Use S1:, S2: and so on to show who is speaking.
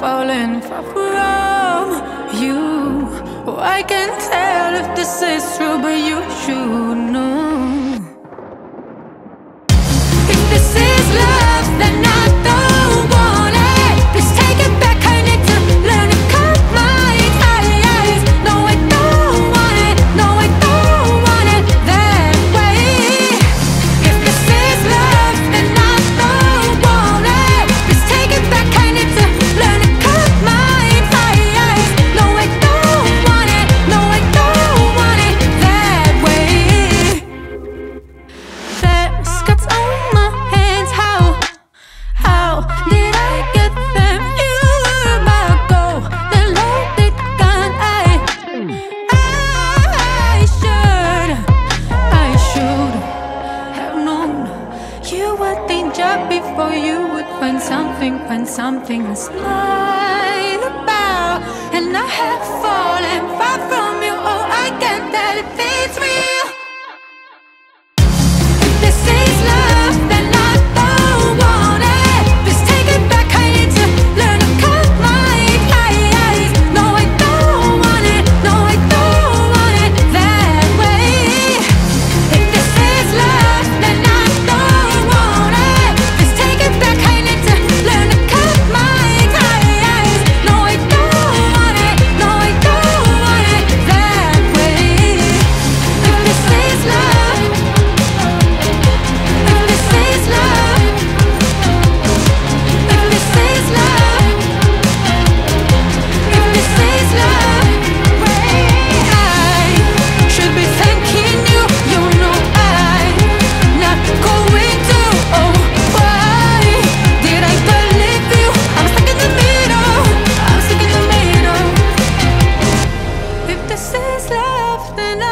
S1: falling far from you. Oh, I can't tell if this is true, but you should know. rainbow, you would find something, find something to smile about. And I have fallen far from you, oh, I can tell it fits me. nothing